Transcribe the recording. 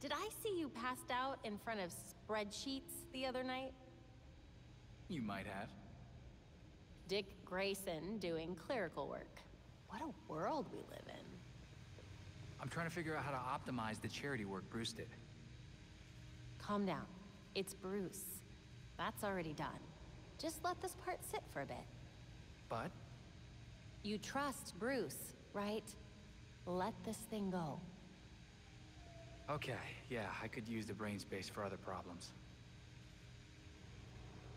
Did I see you passed out in front of spreadsheets the other night? You might have. Dick Grayson doing clerical work. What a world we live in. I'm trying to figure out how to optimize the charity work Bruce did. Calm down. It's Bruce. That's already done. Just let this part sit for a bit. But You trust Bruce, right? Let this thing go. Okay, yeah, I could use the brain space for other problems.